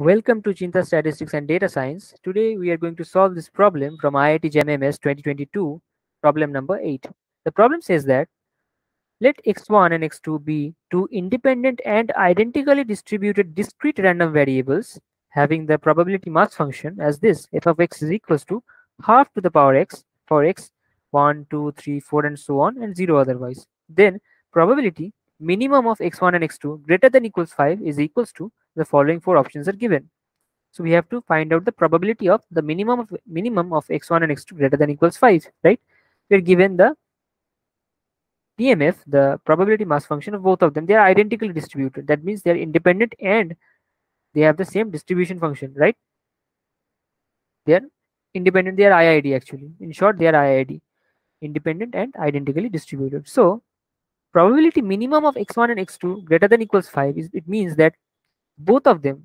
Welcome to Cheenta Statistics and Data Science. Today we are going to solve this problem from IIT JAM-MS 2022, problem number 8. The problem says that let x1 and x2 be two independent and identically distributed discrete random variables having the probability mass function as this f of x is equals to half to the power x for x 1, 2, 3, 4 and so on and 0 otherwise. Then probability minimum of x1 and x2 greater than equals 5 is equals to the following four options are given. So we have to find out the probability of the minimum of minimum of x1 and x2 greater than equals 5, right? We are given the PMF, the probability mass function of both of them. They are identically distributed. That means they are independent and they have the same distribution function, right? They are independent. They are IID actually. In short, they are IID, independent and identically distributed. So probability minimum of x1 and x2 greater than equals 5 is it means that both of them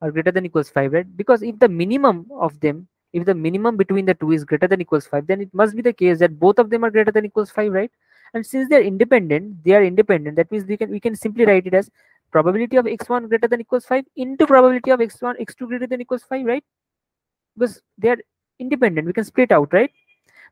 are greater than equals 5 right? Because if the minimum of them if the minimum between the two is greater than equals 5 then it must be the case that both of them are greater than equals 5 right? And since they're independent they are independent that means we can we can simply write it as probability of x1 greater than equals 5 into probability of x1 x2 greater than equals 5 right? Because they are independent we can split out right?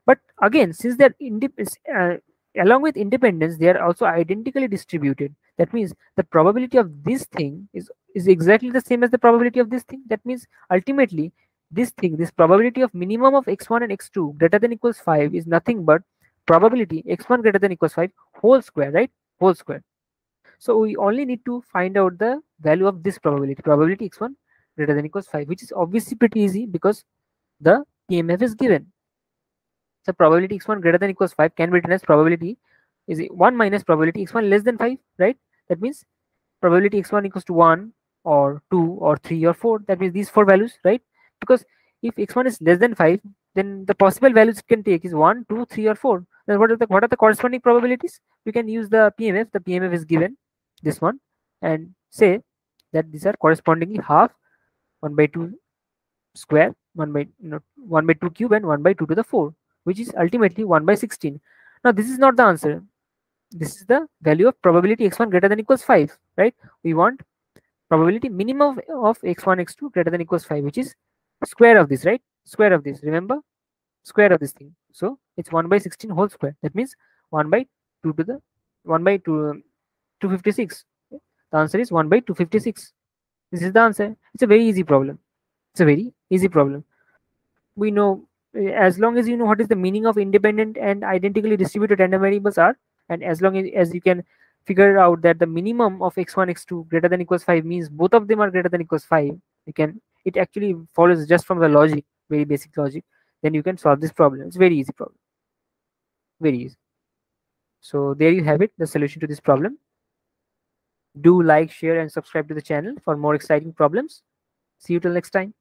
But again since they're independent uh, along with independence they are also identically distributed. That means the probability of this thing is is exactly the same as the probability of this thing. That means ultimately this thing this probability of minimum of x1 and x2 greater than equals 5 is nothing but probability x1 greater than equals 5 whole square right? Whole square. So we only need to find out the value of this probability. Probability x1 greater than equals 5 which is obviously pretty easy because the PMF is given so probability x1 greater than equals 5 can be written as probability is 1 minus probability x1 less than 5, right? That means probability x1 equals to 1 or 2 or 3 or 4. That means these four values, right? Because if x1 is less than 5, then the possible values it can take is 1, 2, 3 or 4. Then what are the what are the corresponding probabilities? We can use the PMF. The PMF is given this one and say that these are correspondingly half 1 by 2 square 1 by you know, 1 by 2 cube and 1 by 2 to the 4 which is ultimately 1 by 16. Now this is not the answer. This is the value of probability x1 greater than equals 5, right? We want probability minimum of, of x1, x2 greater than equals 5, which is square of this, right? Square of this, remember? Square of this thing. So it's 1 by 16 whole square. That means 1 by 2 to the 1 by 2, um, 256. The answer is 1 by 256. This is the answer. It's a very easy problem. It's a very easy problem. We know as long as you know what is the meaning of independent and identically distributed random variables are and as long as, you can figure out that the minimum of x1 x2 greater than equals 5 means both of them are greater than equals 5 you can it actually follows just from the logic very basic logic then you can solve this problem. It's very easy problem. Very easy. So there you have it the solution to this problem. Do like share and subscribe to the channel for more exciting problems. See you till next time